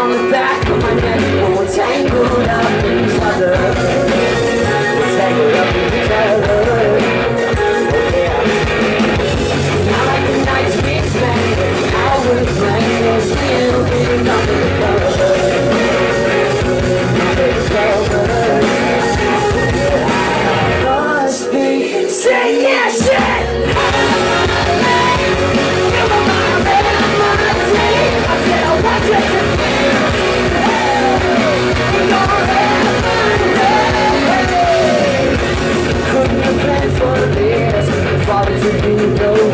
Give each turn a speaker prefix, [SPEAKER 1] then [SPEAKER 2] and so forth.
[SPEAKER 1] on the back. every know.